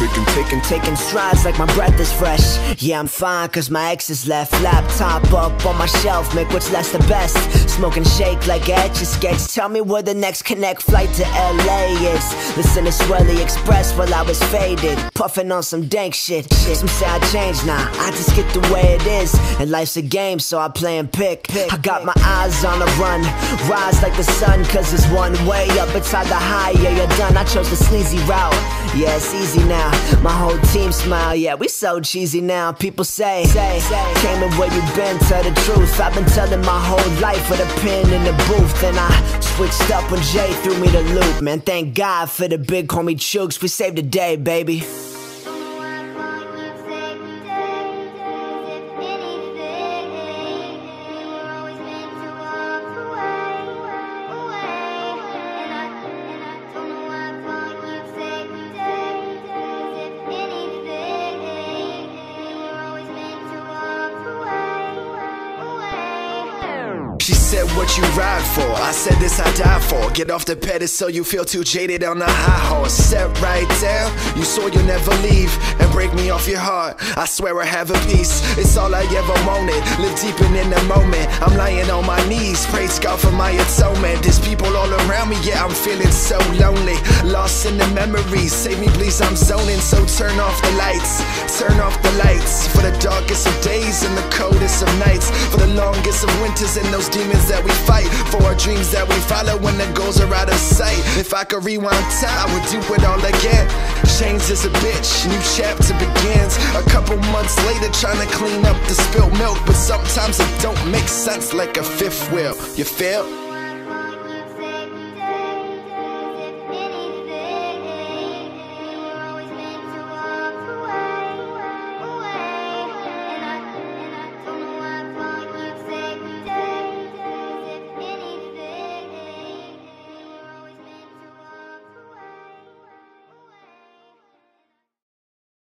taking, taking, taking strides like my breath is fresh. Yeah, I'm fine, cause my ex is left. Laptop up on my shelf, make what's less the best. Smoking shake like etch a sketch. Tell me where the next connect flight to LA is. Listen to Swelly Express while I was faded. Puffing on some dank shit. shit. Some say I changed, nah, I just get the way it is. And life's a game, so I play and pick. I got my eyes on a run. Rise like the sun, cause it's one way up inside the high. Yeah, you're done. I chose the sleazy route. Yeah, it's easy now. My whole team smile. Yeah, we so cheesy now. People say, say, say Cayman where you been, tell the truth. I've been telling my whole life with a pen in the booth. And I switched up when Jay threw me the loop. Man, thank God for the big homie chooks. We saved the day, baby. She said, What you ride for? I said, This I die for. Get off the pedestal, you feel too jaded on the high horse. Step right down, you swore you'll never leave and break me off your heart. I swear I have a peace, it's all I ever wanted. Live deep and in the moment. I'm lying on my knees, praise God for my atonement. There's people all around me, yeah, I'm feeling so lonely. Lost in the memories, save me, please, I'm zoning. So turn off the lights, turn longest of winters and those demons that we fight For our dreams that we follow when the goals are out of sight. If I could rewind time, I would do it all again. Change is a bitch, new chapter begins. A couple months later trying to clean up the spilled milk But sometimes it don't make sense like a fifth wheel. You feel?